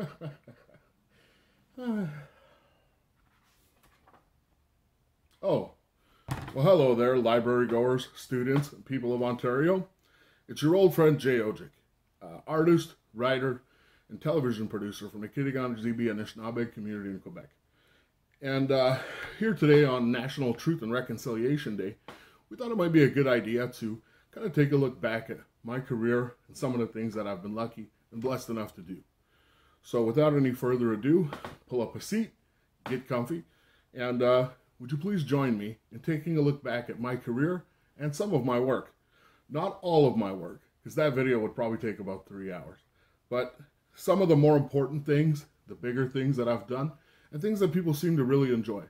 oh, well, hello there, library goers, students, people of Ontario. It's your old friend Jay Odjick, uh, artist, writer, and television producer from the Kitigan Zibi Anishinaabe community in Quebec. And uh, here today on National Truth and Reconciliation Day, we thought it might be a good idea to kind of take a look back at my career and some of the things that I've been lucky and blessed enough to do. So without any further ado, pull up a seat, get comfy, and uh, would you please join me in taking a look back at my career and some of my work. Not all of my work, because that video would probably take about three hours, but some of the more important things, the bigger things that I've done, and things that people seem to really enjoy,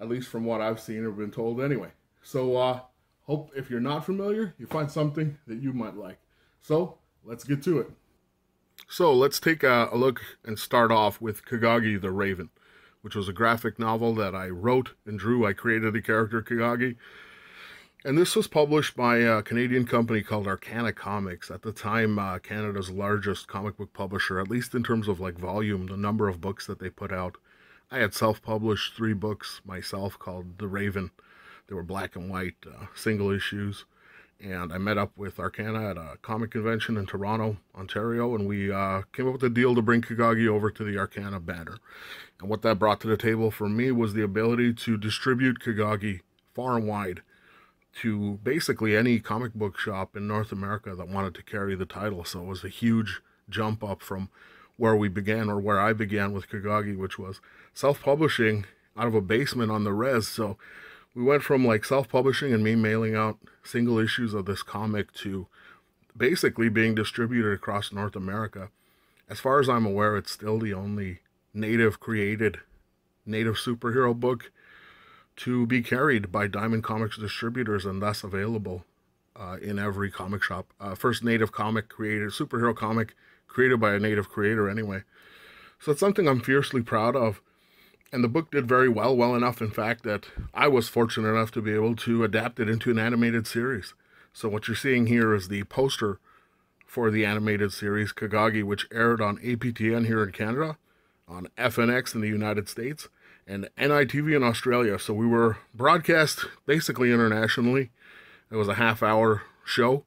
at least from what I've seen or been told anyway. So, uh, hope if you're not familiar, you find something that you might like. So, let's get to it. So let's take a, a, look and start off with Kagagi the Raven, which was a graphic novel that I wrote and drew. I created the character Kagagi. And this was published by a Canadian company called Arcana Comics. At the time, uh, Canada's largest comic book publisher, at least in terms of like volume, the number of books that they put out. I had self-published three books myself called The Raven. They were black and white, uh, single issues and I met up with Arcana at a comic convention in Toronto, Ontario, and we uh, came up with a deal to bring Kagagi over to the Arcana banner. And what that brought to the table for me was the ability to distribute Kagagi far and wide to basically any comic book shop in North America that wanted to carry the title. So it was a huge jump up from where we began or where I began with Kagagi, which was self-publishing out of a basement on the res. So we went from like self-publishing and me mailing out single issues of this comic to basically being distributed across North America. As far as I'm aware, it's still the only native created native superhero book to be carried by Diamond Comics distributors and thus available uh, in every comic shop. Uh, first native comic created, superhero comic created by a native creator anyway. So it's something I'm fiercely proud of. And the book did very well, well enough, in fact, that I was fortunate enough to be able to adapt it into an animated series. So what you're seeing here is the poster for the animated series Kagagi, which aired on APTN here in Canada, on FNX in the United States, and NITV in Australia. So we were broadcast basically internationally. It was a half hour show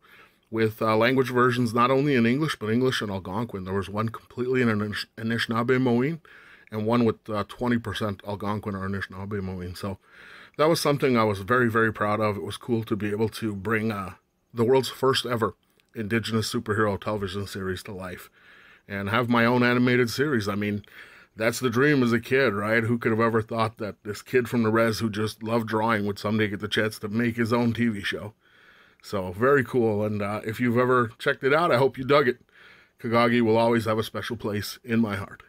with uh, language versions not only in English, but English and Algonquin. There was one completely in Anishinaabemowin and one with uh, 20% Algonquin or Anishinaabemowin. So that was something I was very, very proud of. It was cool to be able to bring uh, the world's first ever Indigenous superhero television series to life and have my own animated series. I mean, that's the dream as a kid, right? Who could have ever thought that this kid from the res who just loved drawing would someday get the chance to make his own TV show? So, very cool. And uh, if you've ever checked it out, I hope you dug it. Kagagi will always have a special place in my heart.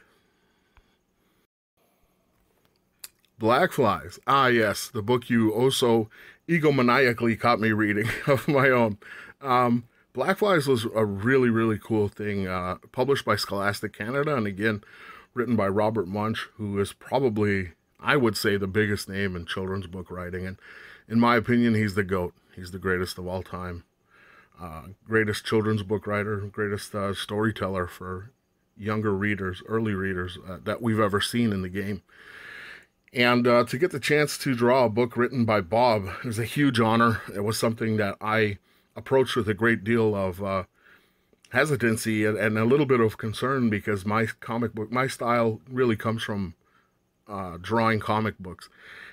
Black Flies. Ah, yes, the book you also egomaniacally caught me reading of my own. Um, Black Flies was a really, really cool thing, uh, published by Scholastic Canada, and again, written by Robert Munsch, who is probably, I would say, the biggest name in children's book writing. And in my opinion, he's the GOAT. He's the greatest of all time. Uh, greatest children's book writer, greatest uh, storyteller for younger readers, early readers uh, that we've ever seen in the game. And uh, to get the chance to draw a book written by Bob is a huge honor. It was something that I approached with a great deal of uh, hesitancy and, and, a little bit of concern because my comic book, my style really comes from uh, drawing comic books.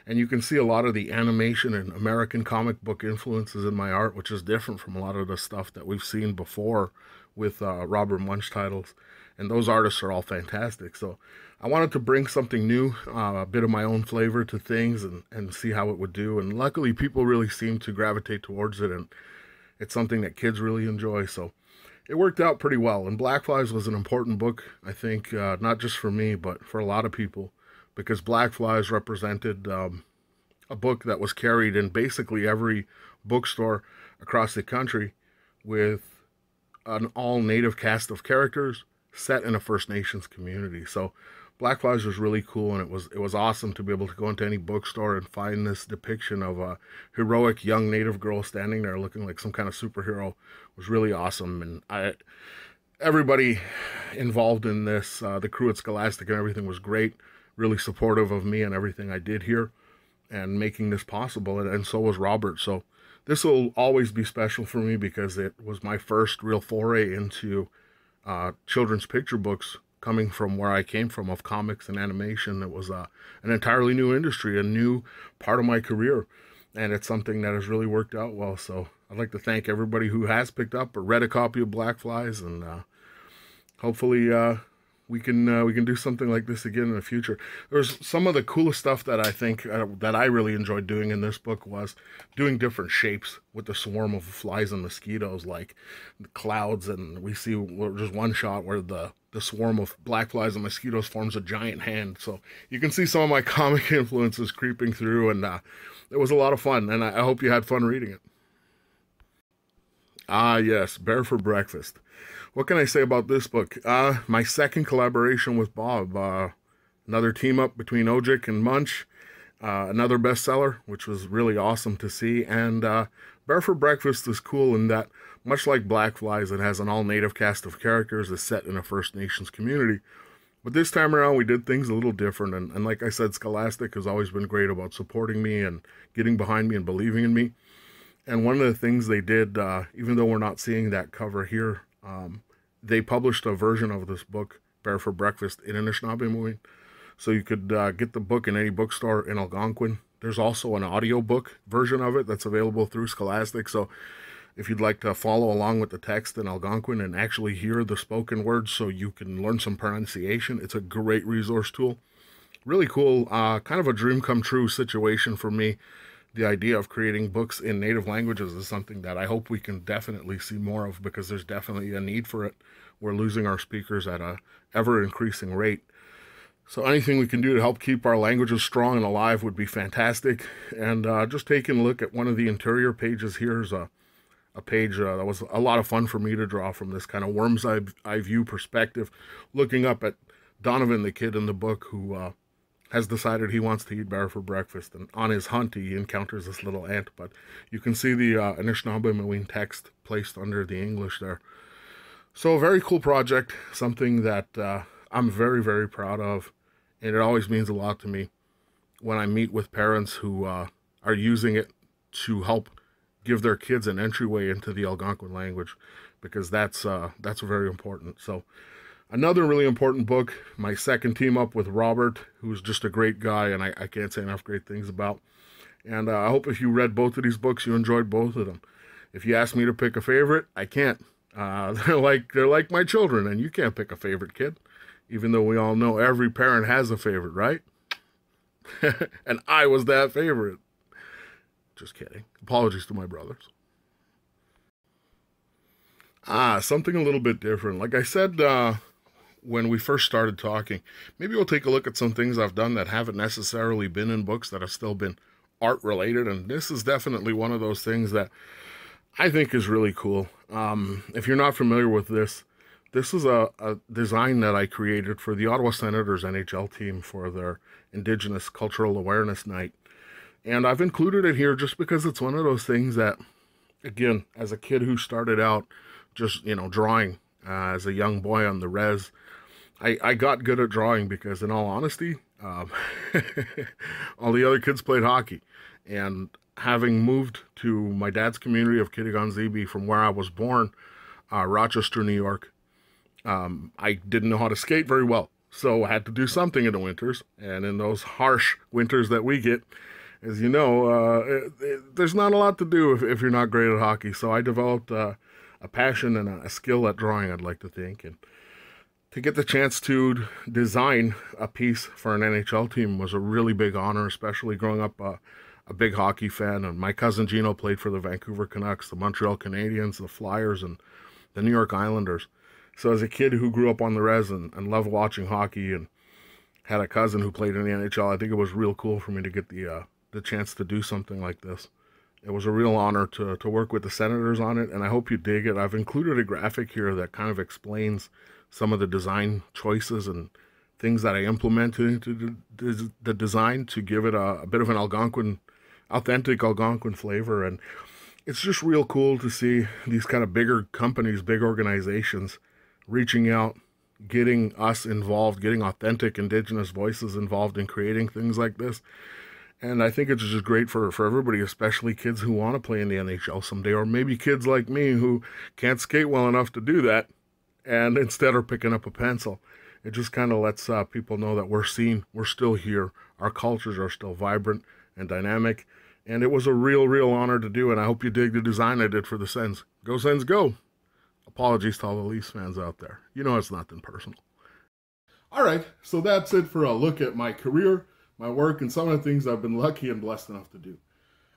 And you can see a lot of the animation and American comic book influences in my art, which is different from a lot of the stuff that we've seen before with uh, Robert Munsch titles. And those artists are all fantastic. So I wanted to bring something new, uh, a bit of my own flavor to things and, and see how it would do. And luckily, people really seem to gravitate towards it. And it's something that kids really enjoy. So it worked out pretty well. And Black Flies was an important book, I think, uh, not just for me, but for a lot of people, because Black Flies represented um, a book that was carried in basically every bookstore across the country with an all native cast of characters set in a First Nations community. So Black Flies was really cool, and it was it was awesome to be able to go into any bookstore and find this depiction of a heroic young Native girl standing there looking like some kind of superhero. It was really awesome, and I everybody involved in this, uh, the crew at Scholastic and everything was great, really supportive of me and everything I did here and making this possible. And, and so was Robert. So this will always be special for me because it was my first real foray into uh, children's picture books coming from where I came from of comics and animation. It was uh, an entirely new industry, a new part of my career. And it's something that has really worked out well. So I'd like to thank everybody who has picked up or read a copy of Black Flies and uh, hopefully uh, we can uh, we can do something like this again in the future. There's some of the coolest stuff that I think uh, that I really enjoyed doing in this book was doing different shapes with the swarm of flies and mosquitoes, like clouds, and we see just one shot where the the swarm of black flies and mosquitoes forms a giant hand. So you can see some of my comic influences creeping through, and uh, it was a lot of fun. And I, I hope you had fun reading it. Ah, yes, Bear for Breakfast what can I say about this book? Uh, my second collaboration with Bob. Uh, another team up between Odjick and Munsch. Uh, another bestseller, which was really awesome to see. And uh, Bear for Breakfast is cool in that, much like Black Flies, it has an all-native cast of characters that's set in a First Nations community. But this time around, we did things a little different. And, and like I said, Scholastic has always been great about supporting me and getting behind me and believing in me. And one of the things they did, uh, even though we're not seeing that cover here, um, they published a version of this book, Bear for Breakfast, in Anishinaabemowin. So you could uh, get the book in any bookstore in Algonquin. There's also an audiobook version of it that's available through Scholastic. So if you'd like to follow along with the text in Algonquin and actually hear the spoken words so you can learn some pronunciation, it's a great resource tool. Really cool, uh, kind of a dream come true situation for me the idea of creating books in native languages is something that I hope we can definitely see more of because there's definitely a need for it. We're losing our speakers at a ever increasing rate. So anything we can do to help keep our languages strong and alive would be fantastic. And uh, just taking a look at one of the interior pages here is a, a page uh, that was a lot of fun for me to draw from this kind of worm's eye, eye view perspective, looking up at Donovan, the kid in the book who uh, has decided he wants to eat bear for breakfast. And on his hunt, he encounters this little ant. But you can see the uh, Anishinaabe text placed under the English there. So a very cool project, something that uh, I'm very, very proud of. And it always means a lot to me when I meet with parents who uh, are using it to help give their kids an entryway into the Algonquin language because that's uh, that's very important. So Another really important book, my second team up with Robert, who's just a great guy, and I, I can't say enough great things about. And uh, I hope if you read both of these books, you enjoyed both of them. If you ask me to pick a favorite, I can't. Uh, they're like they're like my children, and you can't pick a favorite kid, even though we all know every parent has a favorite, right? and I was that favorite. Just kidding. Apologies to my brothers. Ah, something a little bit different. Like I said, uh, when we first started talking. Maybe we'll take a look at some things I've done that haven't necessarily been in books that have still been art related. And this is definitely one of those things that I think is really cool. Um, if you're not familiar with this, this is a, a design that I created for the Ottawa Senators NHL team for their Indigenous Cultural Awareness Night. And I've included it here just because it's one of those things that, again, as a kid who started out just, you know, drawing uh, as a young boy on the res, I, I got good at drawing because, in all honesty, um, all the other kids played hockey. And having moved to my dad's community of Kitigan from where I was born, uh, Rochester, New York, um, I didn't know how to skate very well. So I had to do something in the winters. And in those harsh winters that we get, as you know, uh, it, it, there's not a lot to do if, if, you're not great at hockey. So I developed uh, a passion and a skill at drawing, I'd like to think. And to get the chance to design a piece for an NHL team was a really big honor, especially growing up uh, a big hockey fan. And my cousin Gino played for the Vancouver Canucks, the Montreal Canadiens, the Flyers, and the New York Islanders. So as a kid who grew up on the res and, and loved watching hockey and had a cousin who played in the NHL, I think it was real cool for me to get the uh, the chance to do something like this. It was a real honor to, to work with the Senators on it, and I hope you dig it. I've included a graphic here that kind of explains some of the design choices and things that I implemented into the, design to give it a, a, bit of an Algonquin, authentic Algonquin flavor. And it's just real cool to see these kind of bigger companies, big organizations reaching out, getting us involved, getting authentic indigenous voices involved in creating things like this. And I think it's just great for, for everybody, especially kids who want to play in the NHL someday, or maybe kids like me who can't skate well enough to do that and instead of picking up a pencil. It just kind of lets uh, people know that we're seen, we're still here, our cultures are still vibrant and dynamic. And it was a real, real honor to do, and I hope you dig the design I did for the Sens. Go Sens, go! Apologies to all the Leafs fans out there. You know it's nothing personal. All right, so that's it for a look at my career, my work, and some of the things I've been lucky and blessed enough to do.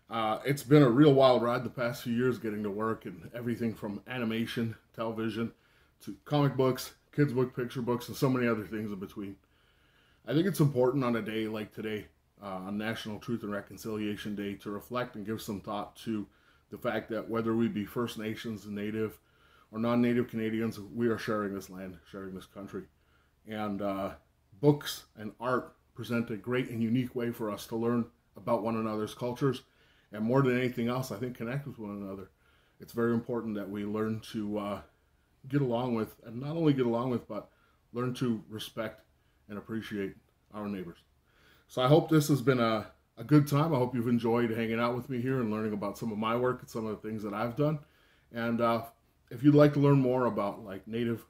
Uh, it's been a real wild ride the past few years getting to work and everything from animation, television, to comic books, kids' book, picture books, and so many other things in between. I think it's important on a day like today, uh, on National Truth and Reconciliation Day, to reflect and give some thought to the fact that whether we be First Nations, Native, or non-Native Canadians, we are sharing this land, sharing this country, and uh, books and art present a great and unique way for us to learn about one another's cultures, and more than anything else, I think connect with one another. It's very important that we learn to uh, get along with, and not only get along with, but learn to respect and appreciate our neighbors. So I hope this has been a, a good time. I hope you've enjoyed hanging out with me here and learning about some of my work and some of the things that I've done. And uh, if you'd like to learn more about like native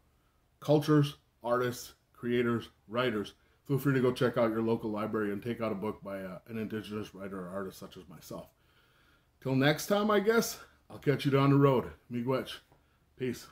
cultures, artists, creators, writers, feel free to go check out your local library and take out a book by uh, an indigenous writer or artist such as myself. Till next time, I guess, I'll catch you down the road. Miigwech. Peace.